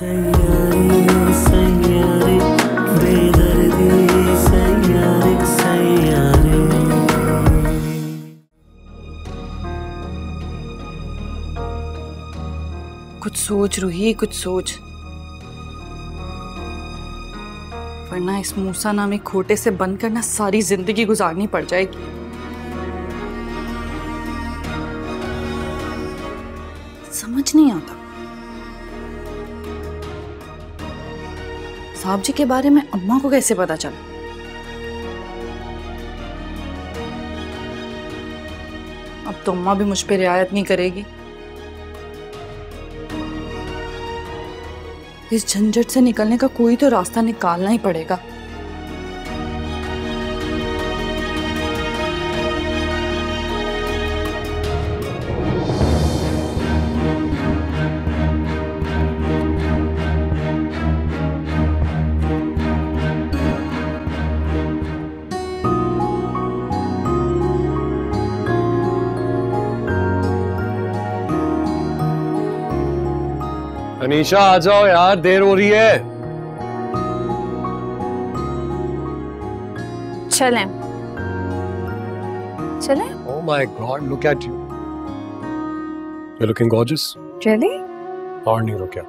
कुछ सोच रूही, कुछ सोच। वरना इस मूसा नामी खोटे से बंद करना सारी ज़िंदगी गुजारनी पड़ जाएगी। समझ नहीं आता। साहब जी के बारे में अम्मा को कैसे पता चला? अब तो अम्मा भी मुझ पर रियायत नहीं करेगी। इस झंझट से निकलने का कोई तो रास्ता निकालना ही पड़ेगा। अनीशा आ जाओ यार देर हो रही है। चलें। चलें। ओह my god look at you you looking gorgeous really और नहीं रुका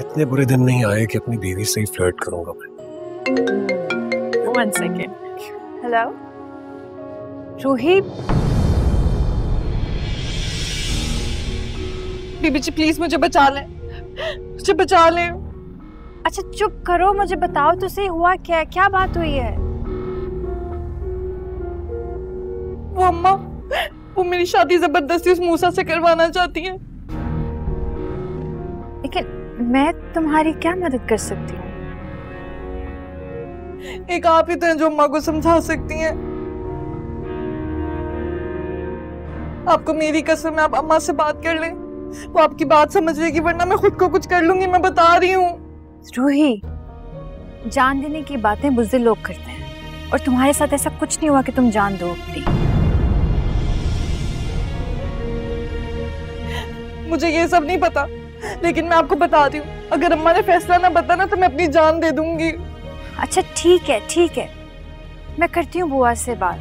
इतने बुरे दिन नहीं आए कि अपनी बीवी से ही फ्लर्ट करूँगा मैं। वन सेकेंड हेलो रूही बीबी जी प्लीज़ मुझे बचा लें। मुझे बचा ले। अच्छा चुप करो मुझे बताओ तो सही हुआ क्या है? क्या बात हुई है? वो अम्मा वो मेरी शादी ज़बरदस्ती उस मूसा से करवाना चाहती है। लेकिन मैं तुम्हारी क्या मदद कर सकती हूँ? एक आप ही तो हैं जो अम्मा को समझा सकती हैं। आपको मेरी कसम है आप अम्मा से बात कर लें। वो आपकी बात समझ लेगी वरना मैं खुद को कुछ कर लूँगी मैं बता रही हूँ। रूही जान देने की बातें बुज़ुर्ग लोग करते हैं और तुम्हारे साथ ऐसा कुछ नहीं हुआ कि तुम जान दो अपनी। मुझे ये सब नहीं पता लेकिन मैं आपको बता रही हूँ अगर अम्मा ने फैसला ना बता ना तो मैं अपनी जान दे दूँगी। अच्छा ठीक है ठीक है। मैं करती हूँ बुआ से बात।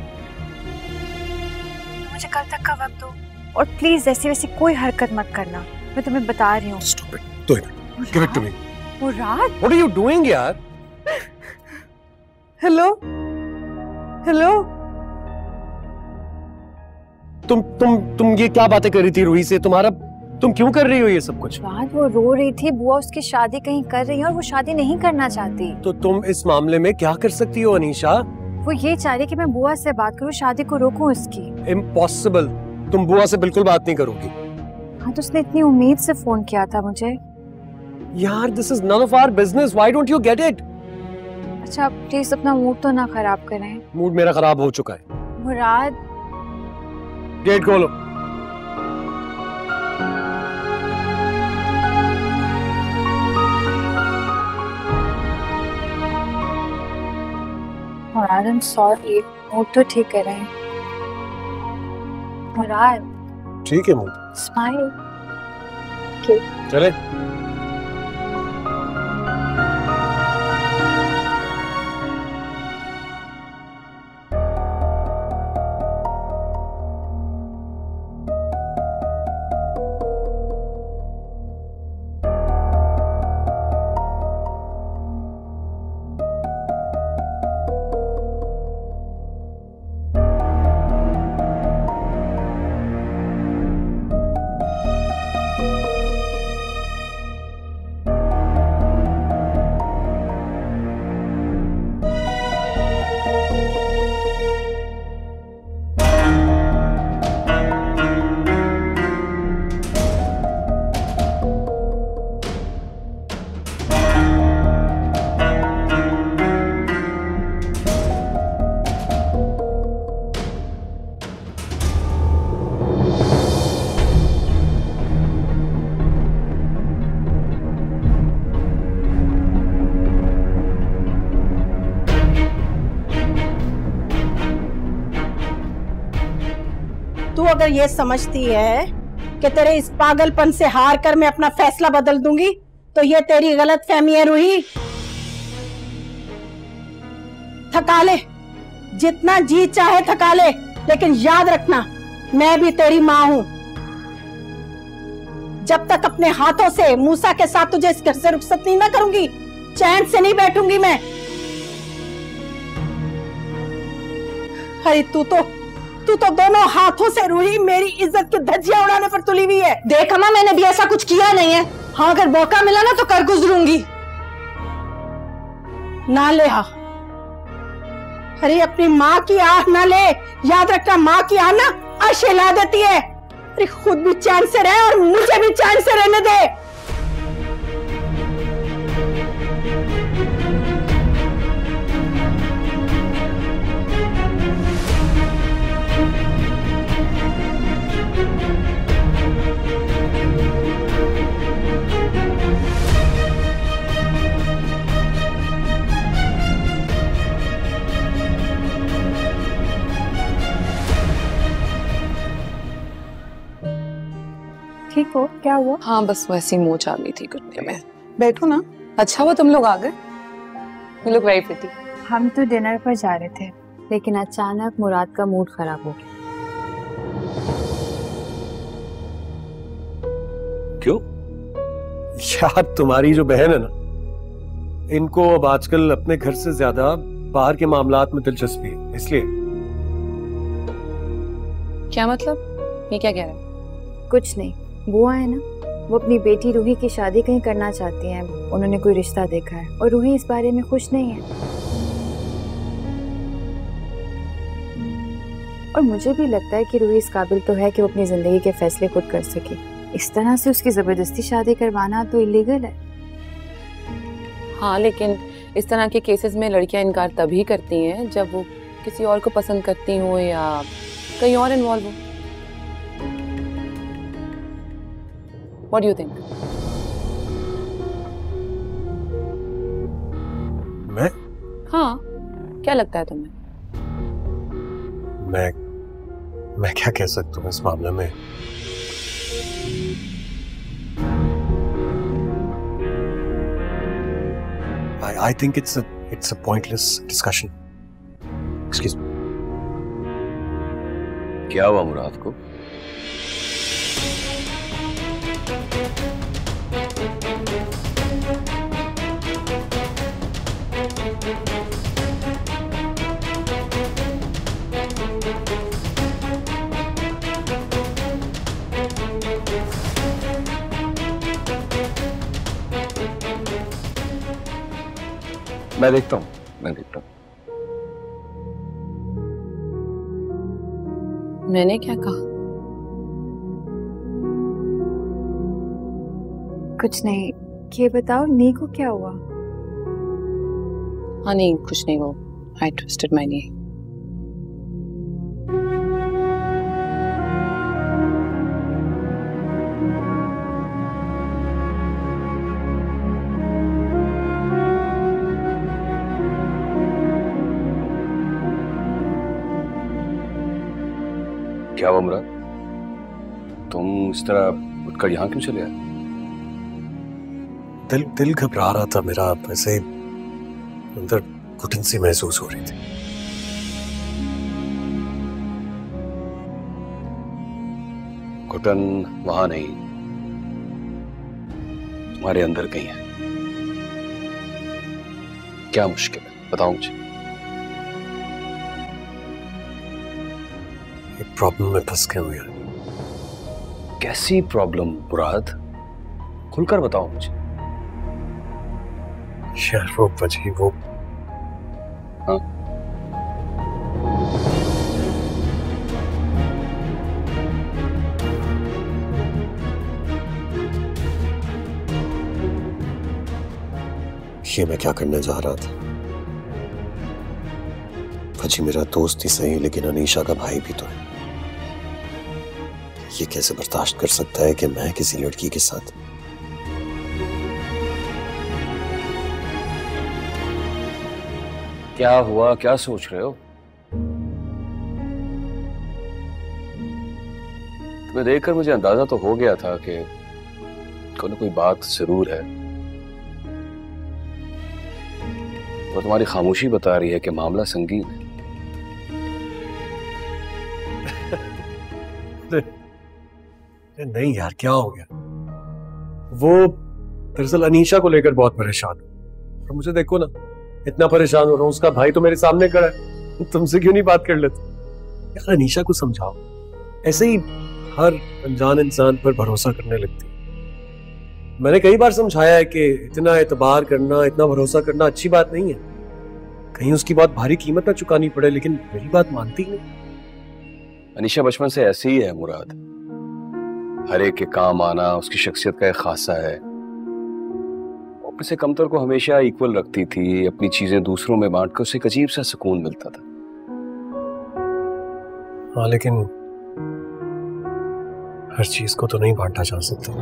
मुझे कल तक का वक्त दो। और प्लीज़ ऐसी वैसी कोई हरकत मत करना। मैं तुम्हें बता रही हूँ। स्टॉप इट दो इधर give it to me Murad what are you doing यार? हेलो हेलो तुम तुम तुम ये क्या बातें कर रही थी रूही से? तुम्हारा तुम क्यों कर रही हो ये सब कुछ? मुराद वो रो रही थी बुआ उसकी शादी कहीं कर रही है और वो शादी नहीं करना चाहती। तो तुम इस मामले में क्या कर सकती हो अनीशा? वो ये चाह रही कि मैं बुआ से बात करूँ शादी को रोकूं इसकी। इम्पॉसिबल तुम बुआ से बिल्कुल बात नहीं करोगी। हाँ तो उसने इतनी उम्मीद से फ़ोन किया था मुझे। यार this is none of our business why don't you get it अच्छा प्लीज़ अपना मूड तो ना खराब करें। मूड मेरा खराब हो चुका है। मुराद। गेट खोलो। Murad I am sorry mood तो ठीक कर रहे। हैं मुराद ठीक है मूड स्माइल चले। ये समझती है कि तेरे इस पागलपन से हार कर मैं अपना फैसला बदल दूँगी तो ये तेरी गलत फहमी है रूही। थका ले जितना जी चाहे थका ले लेकिन याद रखना, मैं भी तेरी माँ हूँ। जब तक अपने हाथों से मूसा के साथ तुझे इस घर से रुखसत नहीं ना करूँगी, चैन से नहीं बैठूँगी मैं। अरे तू तो तू तो दोनों हाथों से रूही मेरी इज़्ज़त की धज्जियाँ उड़ाने पर तुली हुई है। देख अम्मा मैंने भी ऐसा कुछ किया नहीं है। हाँ अगर मौका मिला ना तो कर गुजरूँगी। ना ले हा। अरे अपनी माँ की आह ना ले। याद रखना माँ की आह ना अर्श हिला देती है। अरे खुद भी चैन से रहे और मुझे भी चैन से रहने दे। ठीक हो? क्या हुआ? हाँ बस वैसी मोच आ गई थी घुटने में। बैठो ना। अच्छा हुआ तुम लोग आ गए? यू लुक वेरी प्रिटी हम तो डिनर पर जा रहे थे लेकिन अचानक मुराद का मूड खराब हो गया। क्यों? यार तुम्हारी जो बहन है ना इनको अब आजकल अपने घर से ज़्यादा बाहर के मामलात में दिलचस्पी है इसलिए। क्या मतलब? ये क्या कह रहा है? कुछ नहीं बुआ है ना वो अपनी बेटी रूही की शादी कहीं करना चाहती हैं उन्होंने कोई रिश्ता देखा है और रूही इस बारे में खुश नहीं है। और मुझे भी लगता है कि रूही इस काबिल तो है कि वो अपनी ज़िंदगी के फैसले खुद कर सके। इस तरह से उसकी ज़बरदस्ती शादी करवाना तो इलीगल है। हाँ लेकिन इस तरह के केसेस में लड़कियाँ इनकार तभी करती हैं जब वो किसी और को पसंद करती हो या कहीं और इन्वॉल्व हो। What do you think? मैं? हाँ क्या लगता है तुम्हें? मैं मैं क्या कह सकता हूँ इस मामले में? I, I think it's a it's a pointless discussion. Excuse me. क्या हुआ मुराद को मैं देखता हूँ मैं देखता हूँ। मैंने क्या कहा? कुछ नहीं ये बताओ नी को क्या हुआ? हाँ नहीं कुछ नहीं वो आई ट्विस्टेड माय नी क्या हुआ मुराद? तुम इस तरह उठकर यहाँ क्यों चले आए? दिल दिल घबरा रहा था मेरा ऐसे अंदर घुटन सी महसूस हो रही थी। घुटन वहाँ नहीं। तुम्हारे अंदर कहीं है। क्या मुश्किल है? बताओ मुझे। प्रॉब्लम में फंस गया हूँ। यार कैसी प्रॉब्लम मुराद? खुलकर बताओ मुझे। यार वो बची वो हाँ। ये मैं क्या करने जा रहा था? फजी मेरा दोस्त ही सही लेकिन अनीशा का भाई भी तो है। ये कैसे बर्दाश्त कर सकता है कि मैं किसी लड़की के साथ क्या हुआ? क्या सोच रहे हो? तुम्हें देखकर मुझे अंदाज़ा तो हो गया था कि कोई ना कोई बात ज़रूर है। और तुम्हारी खामोशी बता रही है कि मामला संगीन है। नहीं यार, क्या हो गया? वो दरअसल अनीशा को लेकर बहुत परेशान हूँ। और मुझे देखो ना, इतना परेशान हो रहा हूँ, उसका भाई तो मेरे सामने खड़ा है। तुमसे क्यों नहीं बात कर लेते? यार, अनीशा को समझाओ। ऐसे ही हर अनजान इंसान पर भरोसा करने लगती है। मैंने कई बार समझाया है कि इतना एतबार करना, इतना भरोसा करना अच्छी बात नहीं है। कहीं उसकी बहुत भारी कीमत ना चुकानी पड़े, लेकिन मेरी बात मानती नहीं। अनिशा बचपन से ऐसी ही है, मुराद। हर एक के काम आना उसकी शख्सियत का एक खासा है। से कमतर को हमेशा इक्वल रखती थी अपनी चीज़ें दूसरों में बांट कर उसे एक अजीब सा सुकून मिलता था। हाँ लेकिन हर चीज़ को तो नहीं बांटा जा सकता।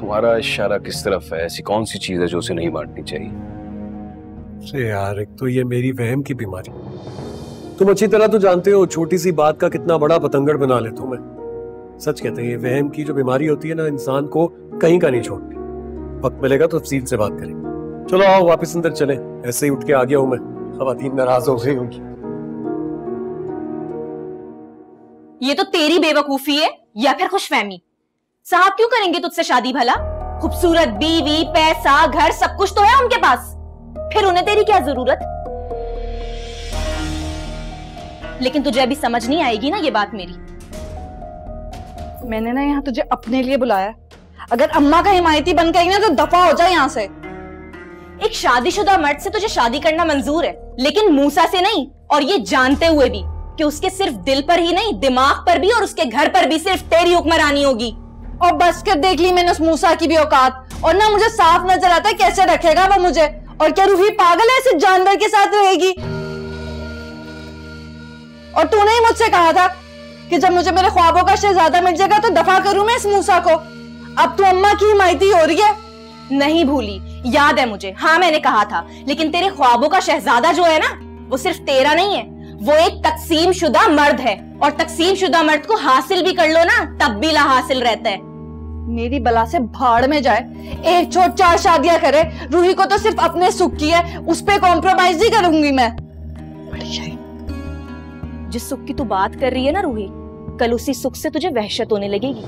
तुम्हारा इशारा किस तरफ़ है? ऐसी कौन सी चीज़ है जो उसे नहीं बांटनी चाहिए? यार एक तो ये मेरी वहम की बीमारी। तुम अच्छी तरह तो जानते हो, छोटी सी बात का कितना बड़ा पतंगड़ बना लेता हूँ मैं। सच कहते हैं, वहम की जो बीमारी होती है ना, इंसान को कहीं का नहीं छोड़ती। वक्त मिलेगा तो तफसील से बात करेंगे चलो आओ, वापस अंदर चले। ऐसे ही उठ के आ गया हूँ मैं। खवातीन नाराज़ हो गई होंगी। ये तो तेरी बेवकूफ़ी है, या फिर खुशफहमी? साहब क्यों करेंगे तुझसे शादी भला? खूबसूरत बीवी, पैसा, घर, सब कुछ तो है उनके पास। फिर उन्हें तेरी क्या ज़रूरत? लेकिन तुझे अभी समझ नहीं आएगी ना ये बात मेरी। मैंने ना यहाँ तुझे अपने लिए बुलाया। अगर अम्मा का हिमायती बन गई ना तो दफ़ा हो जाए यहाँ से। एक शादीशुदा मर्द से तुझे शादी करना मंजूर है लेकिन मूसा से नहीं और ये जानते हुए भी कि उसके सिर्फ़ दिल पर ही नहीं दिमाग पर भी और उसके घर पर भी सिर्फ़ तेरी हुक्मरानी होगी। और बस कर देख ली मैंने उस मूसा की भी औकात और ना मुझे साफ़ नज़र आता है कैसे रखेगा वो मुझे और क्या रूही पागल है ऐसे जानवर के साथ रहेगी? और तूने ही मुझसे कहा था कि जब मुझे मेरे ख्वाबों का शहजादा मिल जाएगा तो दफ़ा करूँ मैं इस मूसा को? अब तो अम्मा की हिमायती हो रही है? नहीं भूली, याद है मुझे। हाँ मैंने कहा था। लेकिन तेरे ख्वाबों का शहजादा जो है ना, वो सिर्फ़ तेरा नहीं है। वो एक तकसीम शुदा मर्द है। और तकसीम शुदा मर्द को हासिल भी कर लो ना, तब भी ला हासिल रहता है। मेरी बला से भाड़ में जाए, एक छोट चार शादियाँ करे, रूही को तो सिर्फ़ अपने सुख की है, उस पर कॉम्प्रोमाइज ही करूँगी मैं। जिस सुख की तू बात कर रही है ना रूही, कल उसी सुख से तुझे वहशत होने लगेगी।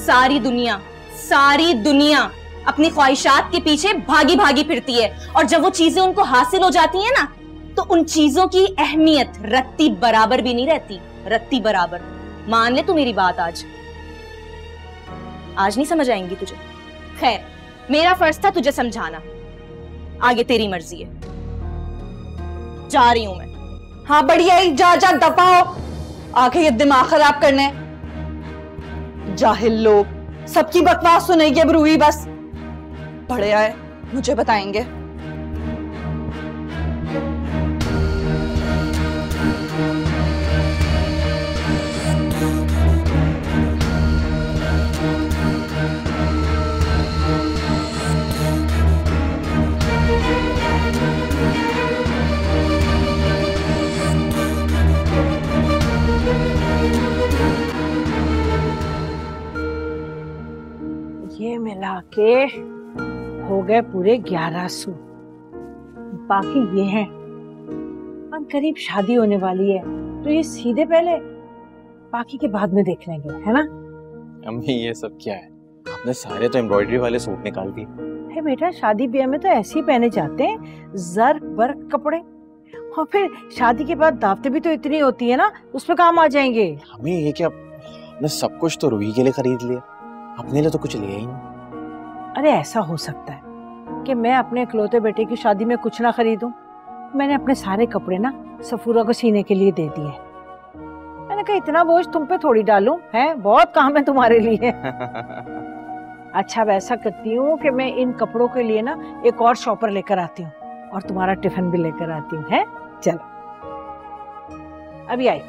सारी दुनिया सारी दुनिया अपनी ख्वाहिशात के पीछे भागी भागी फिरती है और जब वो चीज़ें उनको हासिल हो जाती है ना तो उन चीज़ों की अहमियत रत्ती बराबर भी नहीं रहती। रत्ती बराबर। मान ले तू मेरी बात आज। आज नहीं समझ आएँगी तुझे। खैर, मेरा फ़र्ज़ था तुझे समझाना। आगे तेरी मर्ज़ी है। जा रही हूँ मैं। हाँ बढ़िया ही, जा जा दफाओ आखिर ये दिमाग खराब करने जाहिल लोग, सबकी बकवास सुनेगी अब रूही बस। बड़े आए, मुझे बताएँगे। ये मिला के हो गए पूरे ग्यारह सौ। बाकी ये हैं। और करीब शादी होने वाली है तो ये सीधे पहले बाकी के बाद में देख लेंगे है ना? अम्मी ये सब क्या है? आपने सारे तो एम्ब्रॉयडरी वाले सूट निकाल दिए। है बेटा शादी ब्याह में तो ऐसे ही पहने जाते हैं जर वर्क कपड़े। और फिर शादी के बाद दावतें भी तो इतनी होती है ना उसमें काम आ जाएँगे। हमें ये क्या आपने सब कुछ तो रूही के लिए खरीद लिया? अपने लिए तो कुछ लिया ही नहीं। अरे ऐसा हो सकता है कि मैं अपने इकलौते बेटे की शादी में कुछ ना खरीदूं। मैंने अपने सारे कपड़े ना सफूरा को सीने के लिए दे दिए। मैंने कहा इतना बोझ तुम पे थोड़ी डालूं है? बहुत काम है तुम्हारे लिए। अच्छा वैसा करती हूँ कि मैं इन कपड़ों के लिए ना एक और शॉपर लेकर आती हूँ और तुम्हारा टिफ़िन भी लेकर आती हूँ है? चलो। अभी आई।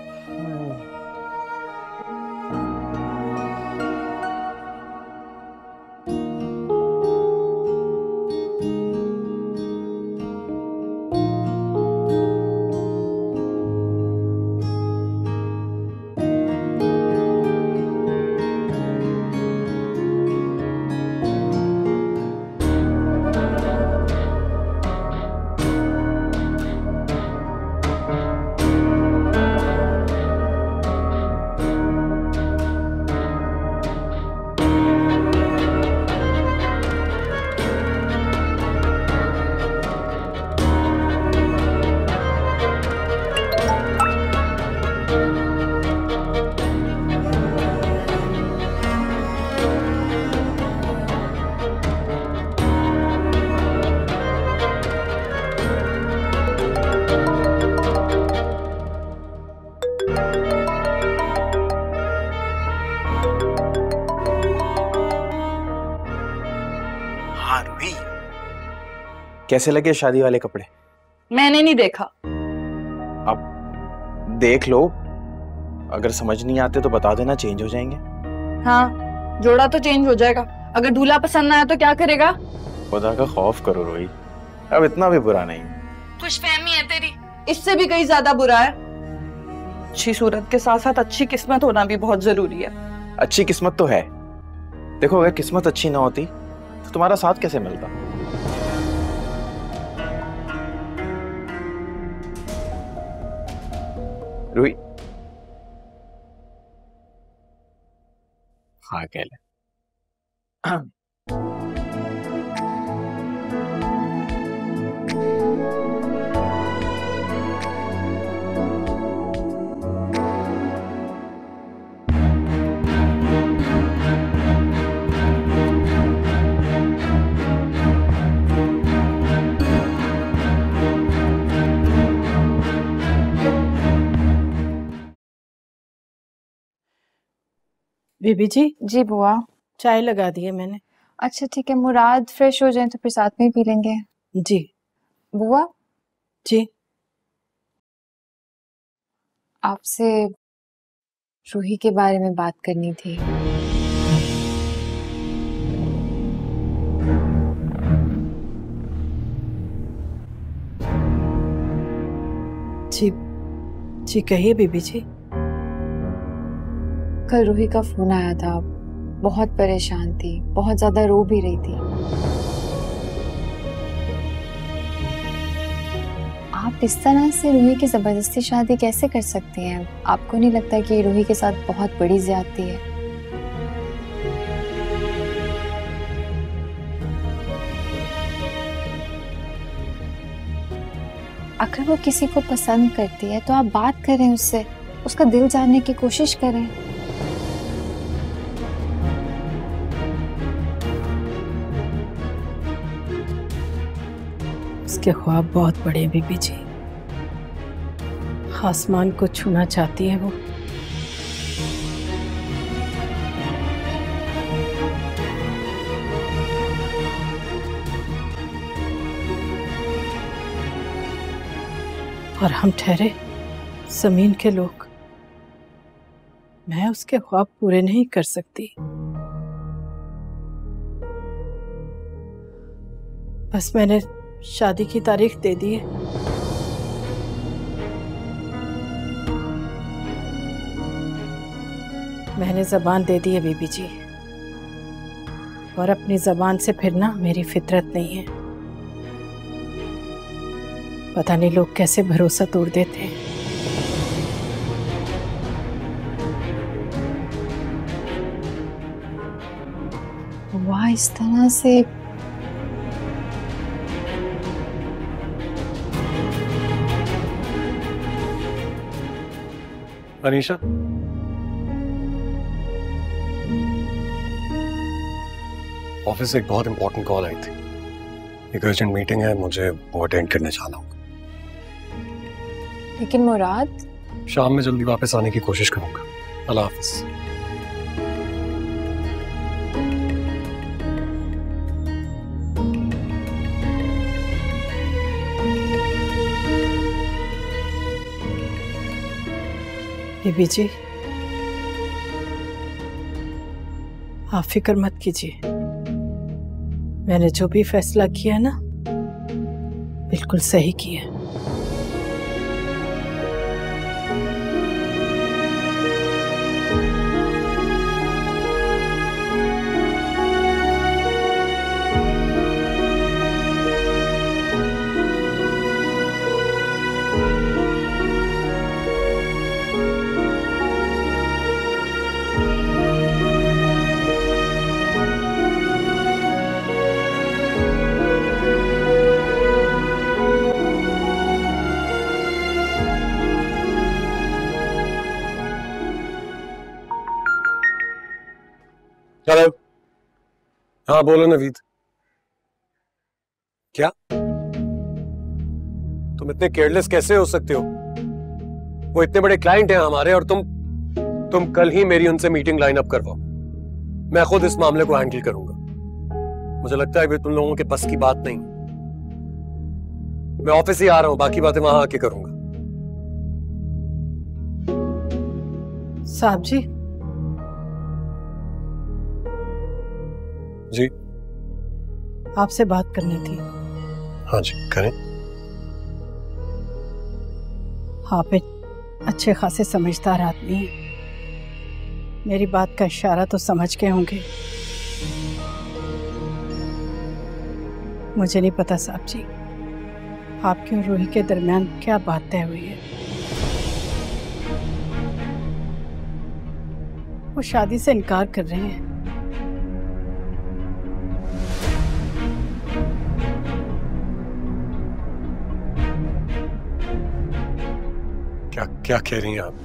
कैसे लगे शादी वाले कपड़े? मैंने नहीं देखा। अब देख लो। अगर समझ नहीं आते तो बता देना चेंज हो जाएँगे। हाँ जोड़ा तो चेंज हो जाएगा। अगर दूल्हा पसंद ना आया तो क्या करेगा? खुदा का खौफ करो रोई अब इतना भी बुरा नहीं। खुशफहमी है तेरी। इससे भी कहीं ज़्यादा बुरा है। अच्छी सूरत के साथ साथ अच्छी किस्मत होना भी बहुत ज़रूरी है। अच्छी किस्मत तो है। देखो अगर किस्मत अच्छी ना होती तो तुम्हारा साथ कैसे मिलता? रुई हाँ कह ले बीबी जी? जी बुआ। चाय लगा दी है मैंने। अच्छा ठीक है मुराद फ्रेश हो जाए तो फिर साथ में ही पी लेंगे। जी। बुआ? जी। आपसे रूही के बारे में बात करनी थी। जी। जी कहिए बीबी जी। कल रूही का फ़ोन आया था। बहुत परेशान थी, बहुत ज़्यादा रो भी रही थी। आप इस तरह से रूही की ज़बरदस्ती शादी कैसे कर सकती हैं? आपको नहीं लगता कि रूही के साथ बहुत बड़ी ज्यादती है? अगर वो किसी को पसंद करती है तो आप बात करें उससे। उसका दिल जानने की कोशिश करें। उसके ख्वाब बहुत बड़े बीबी जी। आसमान को छूना चाहती है वो। और हम ठहरे ज़मीन के लोग। मैं उसके ख्वाब पूरे नहीं कर सकती। बस मैंने शादी की तारीख दे दी है। मैंने जबान दे दी है, बीबी जी। और अपनी जबान से फिरना मेरी फितरत नहीं है। पता नहीं लोग कैसे भरोसा तोड़ देते हैं। वाह, इस तरह से अनीशा? ऑफ़िस से एक बहुत इंपॉर्टेंट कॉल आई थी। एक अर्जेंट मीटिंग है मुझे वो अटेंड करने जाना होगा। लेकिन मुराद? शाम में जल्दी वापस आने की कोशिश करूँगा। अल्लाह हाफिज। बीबी जी आप फ़िक्र मत कीजिए। मैंने जो भी फैसला किया ना, बिल्कुल सही किया हाँ बोलो नवीद क्या? तुम इतने केयरलेस कैसे हो सकते हो? वो इतने बड़े क्लाइंट हैं हमारे और तुम तुम कल ही मेरी उनसे मीटिंग लाइन अप करवाओ। मैं खुद इस मामले को हैंडल करूँगा। मुझे लगता है कि तुम लोगों के बस की बात नहीं। मैं ऑफ़िस ही आ रहा हूँ, बाकी बातें वहाँ आके करूँगा। साहब जी जी। आपसे बात करनी थी। हाँ जी करें। आप एक अच्छे खासे समझदार आदमी हैं। मेरी बात का इशारा तो समझ के होंगे। मुझे नहीं पता साहब जी आपके और रूही के दरमियान क्या बात तय हुई है? वो शादी से इनकार कर रहे हैं। क्या कह रही हैं आप?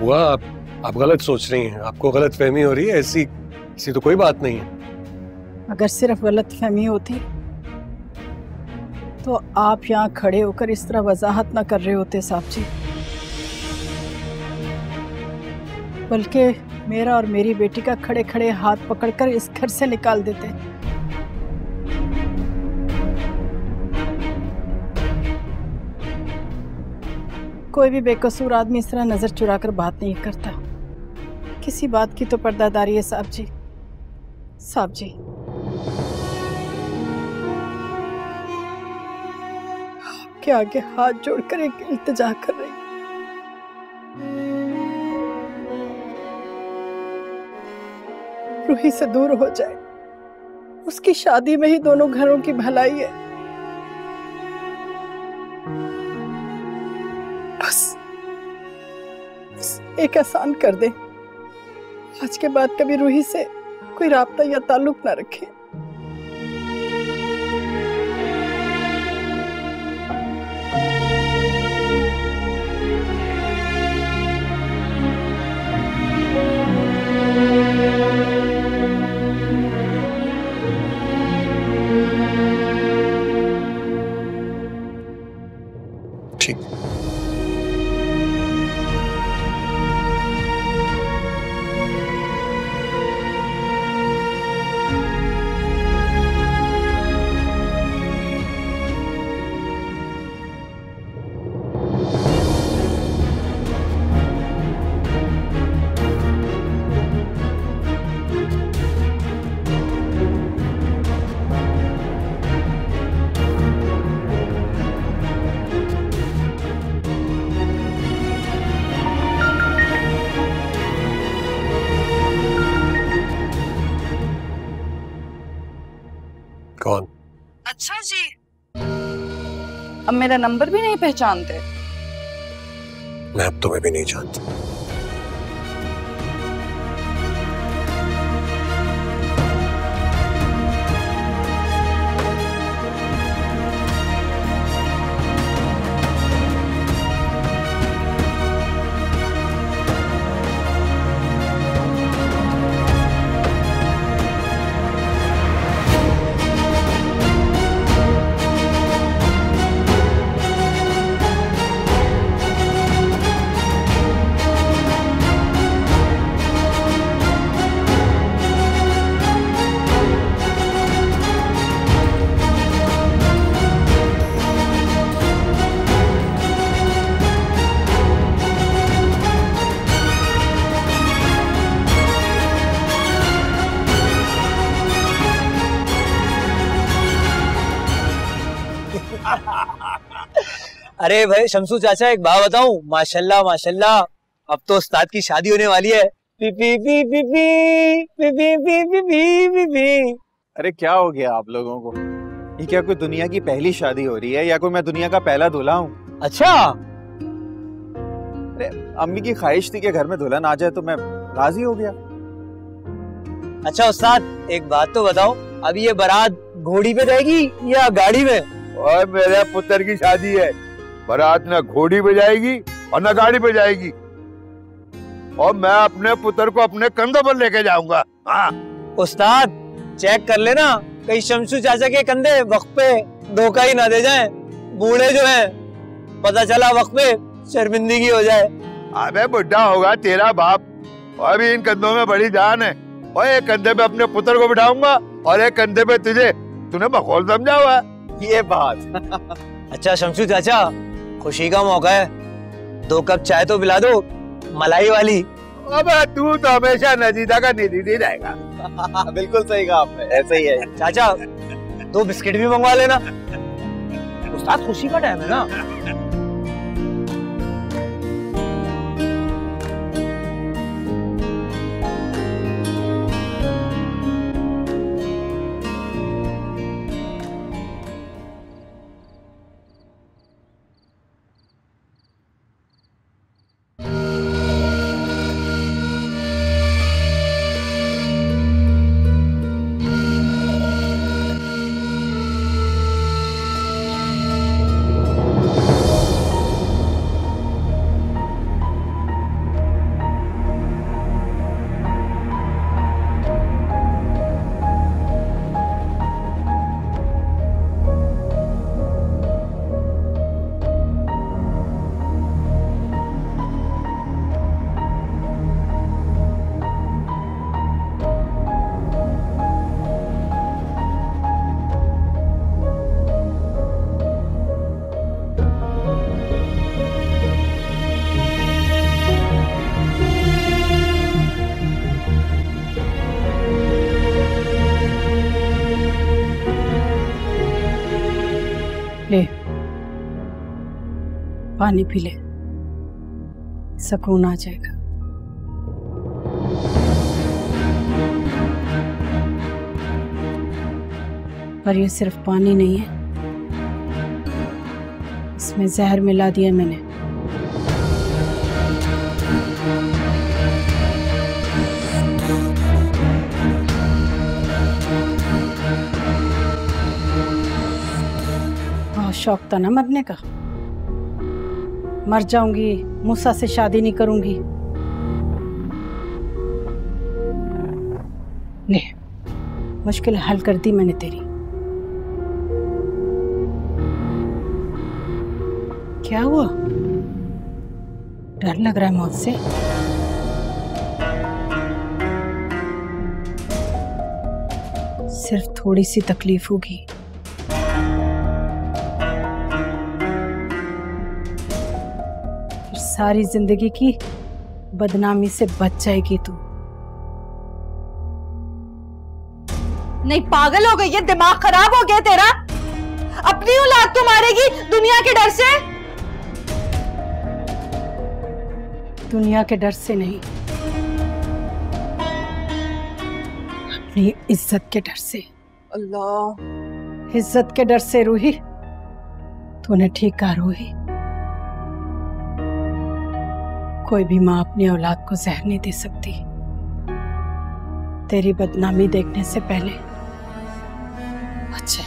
हुआ, आप आप गलत सोच रही हैं। आपको गलत फहमी हो रही है, ऐसी ऐसी तो कोई बात नहीं है। अगर सिर्फ़ गलत फहमी होती तो आप यहाँ खड़े होकर इस तरह वजाहत ना कर रहे होते, साहब जी। बल्कि मेरा और मेरी बेटी का खड़े खड़े हाथ पकड़कर इस घर से निकाल देते। कोई भी बेकसूर आदमी इस तरह नज़र चुरा कर बात नहीं करता। किसी बात की तो पर्दादारी है, साहब जी। साहब जी। आपके आगे हाथ जोड़कर एक इल्तिजा कर रही रूही से दूर हो जाए। उसकी शादी में ही दोनों घरों की भलाई है। एक एहसान कर दे। आज के बाद कभी रूही से कोई रबता या ताल्लुक ना रखे। मेरा नंबर भी नहीं पहचानते। मैं अब तुम्हें भी नहीं जानता। अरे भाई शमसू चाचा एक बात बताऊँ माशाल्लाह माशाल्लाह अब तो उस्ताद की शादी होने वाली है पी पी पी पी पी पी पी पी पी पी पी पी अरे क्या हो गया आप लोगों को ये क्या कोई दुनिया की पहली शादी हो रही है या कोई मैं दुनिया का पहला दूल्हा हूँ अच्छा अरे अम्मी की ख्वाहिश थी कि घर में दुल्हन आ जाए तो मैं राज़ी हो गया अच्छा उस्ताद एक बात तो बताओ अब ये बारात घोड़ी पे जाएगी या गाड़ी में और मेरे पुत्र की शादी है बारात न घोड़ी पे जाएगी और न गाड़ी पे जाएगी। और मैं अपने पुत्र को अपने कंधों पर लेके जाऊँगा। हाँ। उस्ताद चेक कर लेना कहीं शमसू चाचा के कंधे वक्त पे धोखा ही ना दे जाए। बूढ़े जो है पता चला वक्त पे शर्मिंदगी हो जाए। अबे बुढ़ा होगा तेरा बाप। और अभी इन कंधों में बड़ी जान है। और एक कंधे पे अपने पुत्र को बिठाऊँगा और एक कंधे पे तुझे तूने बखोल समझा हुआ ये बात। अच्छा शमशू चाचा खुशी का मौका है। दो कप चाय तो पिला दो मलाई वाली। अबे तू तो हमेशा नजीदा का निधि दे रहेगा। बिल्कुल सही कहा आपने ऐसा ही है। चाचा दो बिस्किट भी मंगवा लेना। उस्ताद खुशी का टाइम है ना। पानी पी ले। सुकून आ जाएगा। पर ये सिर्फ़ पानी नहीं है। इसमें जहर मिला दिया मैंने। शौक था ना मरने का। मर जाऊँगी, मूसा से शादी नहीं करूँगी। ले मुश्किल हल कर दी मैंने तेरी। क्या हुआ? डर लग रहा है मौत से। सिर्फ़ थोड़ी सी तकलीफ़ होगी। सारी ज़िंदगी की बदनामी से बच जाएगी तू। नहीं पागल हो गई है दिमाग खराब हो गया तेरा। अपनी औलाद तो मारेगी दुनिया के डर से। दुनिया के डर से नहीं अपनी इज़्ज़त के डर से। अल्लाह। इज़्ज़त के डर से रूही तूने ठीक कहा रूही। कोई भी माँ अपनी औलाद को जहर नहीं दे सकती। तेरी बदनामी देखने से पहले। अच्छा।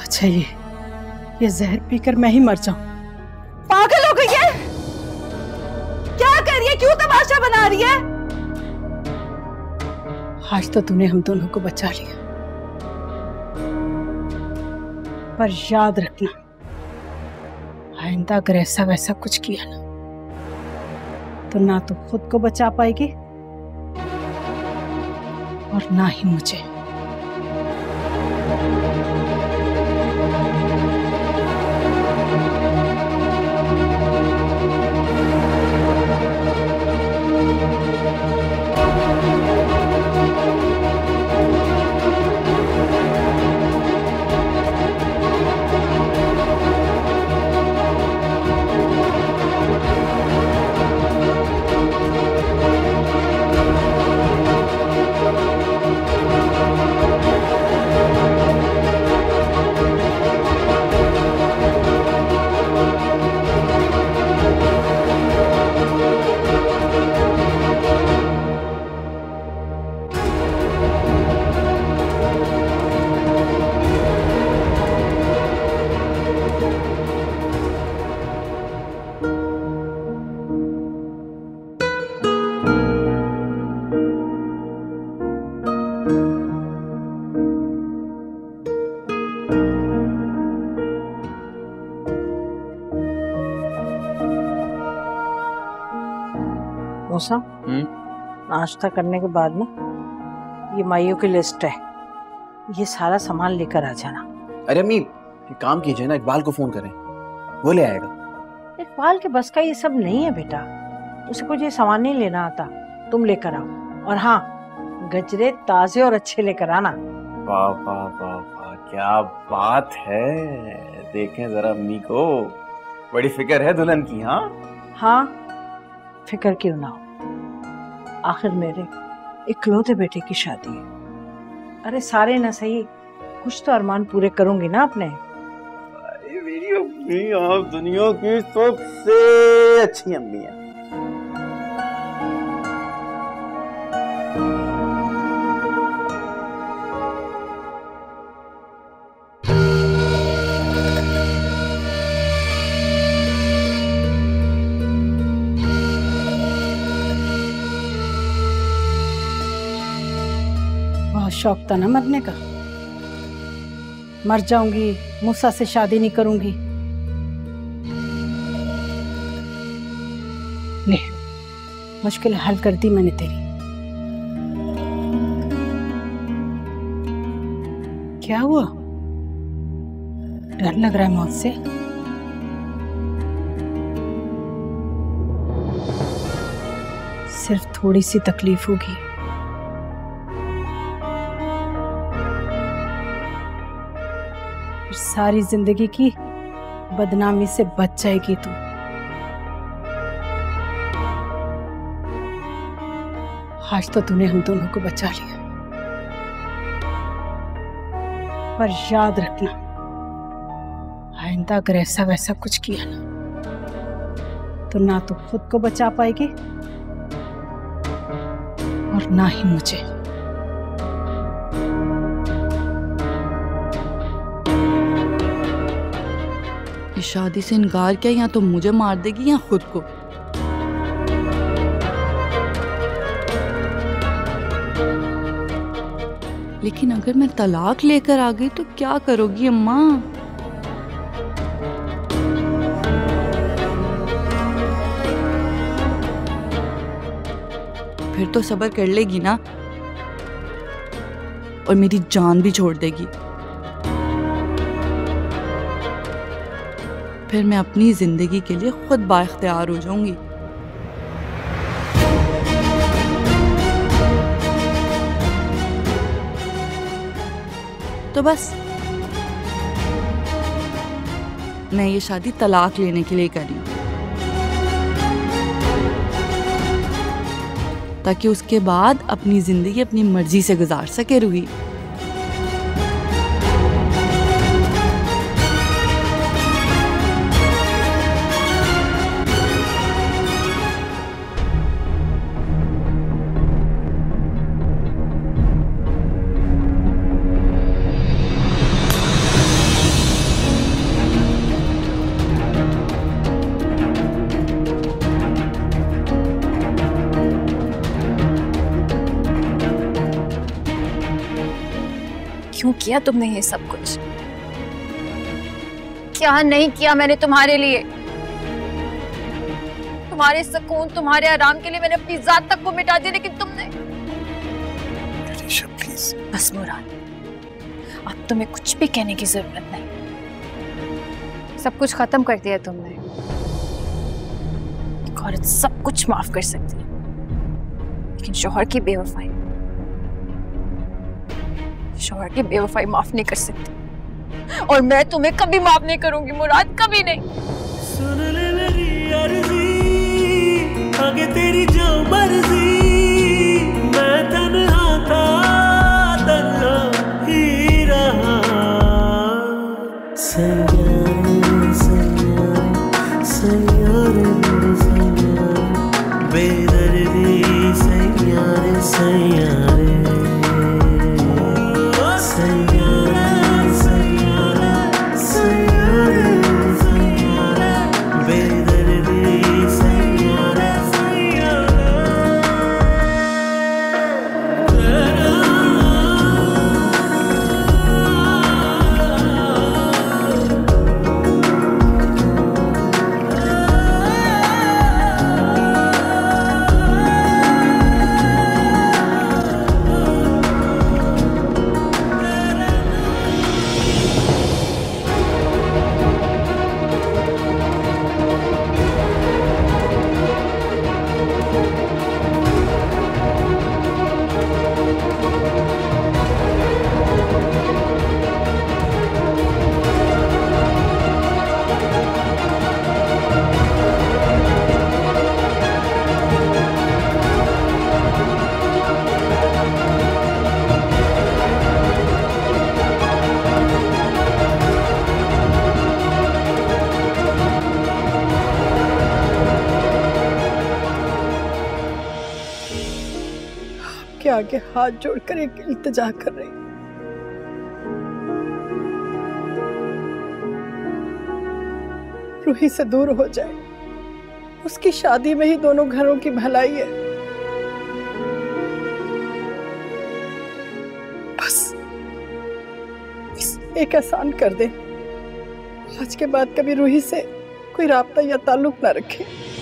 अच्छा ये ये जहर पीकर मैं ही मर जाऊँ। पागल हो गई है? क्या कर रही है? क्यों तमाशा बना रही है? आज तो तूने हम दोनों को बचा लिया। पर याद रखना। आइंदा अगर ऐसा वैसा कुछ किया ना तो ना तो खुद को बचा पाएगी और ना ही मुझे। मौसम नाश्ता करने के बाद ना ये माइयों की लिस्ट है। ये सारा सामान लेकर आ जाना। अरे अम्मी एक काम कीजिए ना इकबाल को फ़ोन करें। वो ले आएगा। इकबाल के बस का ये सब नहीं है बेटा। उसे कुछ ये सामान नहीं लेना आता। तुम लेकर आओ। और हाँ गजरे ताजे और अच्छे लेकर आना। वाह वाह वाह वाह क्या बात है। देखें जरा अम्मी को। बड़ी फ़िक्र है दुल्हन की हाँ? हाँ फ़िक्र क्यों ना हो? आखिर मेरे इकलौते बेटे की शादी है। अरे सारे ना सही, कुछ तो अरमान पूरे करूँगी ना अपने। मेरी अम्मी, आप दुनिया की सबसे अच्छी अम्मी है। शौक था ना मरने का। मर जाऊँगी, मूसा से शादी नहीं करूँगी। ले मुश्किल हल कर दी मैंने तेरी। क्या हुआ? डर लग रहा है मौत से। सिर्फ़ थोड़ी सी तकलीफ़ होगी। सारी ज़िंदगी की बदनामी से बच जाएगी तू। आज तो तूने हम दोनों को बचा लिया। पर याद रखना, आइंदा अगर ऐसा वैसा कुछ किया ना तो ना तो खुद को बचा पाएगी और ना ही मुझे। इस शादी से इनकार किया, या तो मुझे मार देगी या खुद को। लेकिन अगर मैं तलाक लेकर आ गई तो क्या करोगी अम्मा? फिर तो सबर कर लेगी ना? और मेरी जान भी छोड़ देगी। फिर मैं अपनी ज़िंदगी के लिए खुद बाख्तियार हो जाऊँगी। तो बस। मैं ये शादी तलाक लेने के लिए करी। ताकि उसके बाद अपनी ज़िंदगी अपनी मर्ज़ी से गुजार सके रूही। क्यों तुमने ये सब कुछ? क्या नहीं किया मैंने तुम्हारे लिए? तुम्हारे सुकून तुम्हारे आराम के लिए मैंने अपनी जात तक को मिटा दी लेकिन तुमने प्लीज़ बस मुराद अब तुम्हें कुछ भी कहने की ज़रूरत नहीं। सब कुछ खत्म कर दिया तुमने। एक औरत सब कुछ माफ़ कर सकती है। लेकिन शोहर की बेवफाई शोहर की बेवफाई माफ़ नहीं कर सकती। और मैं तुम्हें कभी माफ़ नहीं करूँगी, मुराद, कभी नहीं। सुन ले मेरी अर्जी, आगे तेरी जो मर्ज़ी। मैं तन्हा था, तन्हा ही रहा। बेदर्दी आगे हाथ जोड़कर एक इल्तजा कर रही। रूही से दूर हो जाए। उसकी शादी में ही दोनों घरों की भलाई है। बस। बस, एक एहसान कर दे। आज के बाद कभी रूही से कोई राबता या ताल्लुक ना रखे।